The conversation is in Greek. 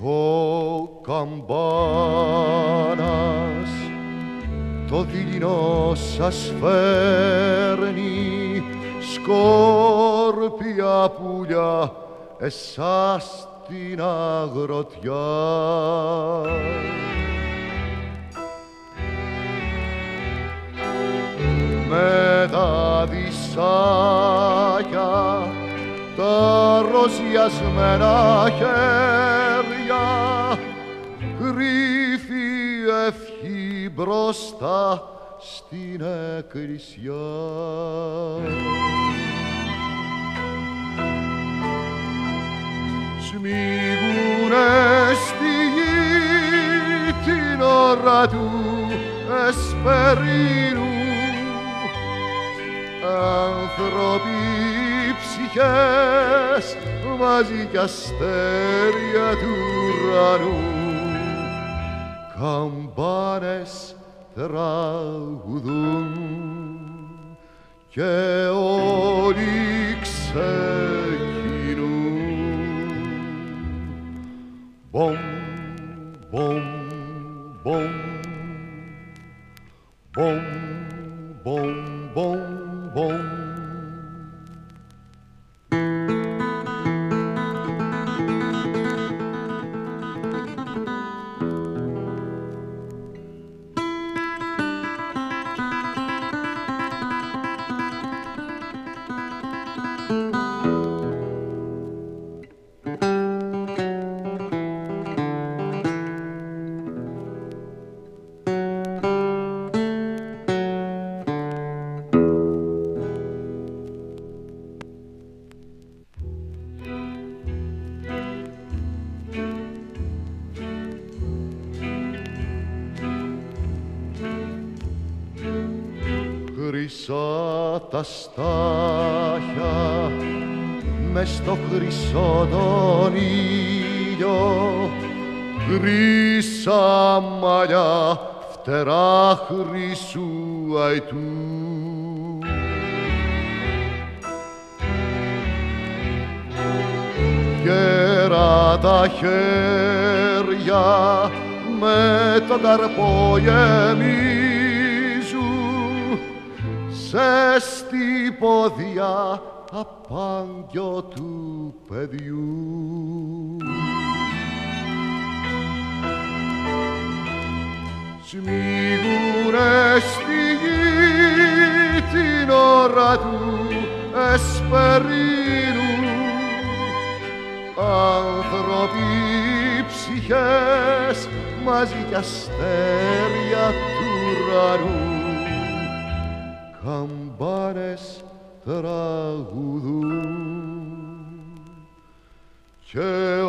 ο καμπάνας το δειλινό σας φέρνει σκόρπια πουλιά εσάς την αγροτιά. Με τα δισάκια τα ροζιασμένα χέρια κρύφη ευχή μπροστά στην εκκλησιά. Σμίγουνε στη γη την ώρα του εσπερίνου άνθρωποι ψυχές μαζί κι αστέρια του ουρανού καμπάνες τραγουδούν και όλοι ξεκινούν. Μπομ, μπομ, μπομ, μπομ, μπομ, μπομ, μπομ. Χρυσά τα στάχια μες στο χρυσό τον ήλιο χρυσά μαλλιά φτερά χρυσού αϊτού. Γέρα τα χέρια με τον καρπό γεμίζουν σε στη πόδια απάντιο του παιδιού. Σμίγουνε στη γη την ώρα του εσπερίνου άνθρωποι ψυχές μαζί κι αστέρια χαμπάρες τραγουδούν. Και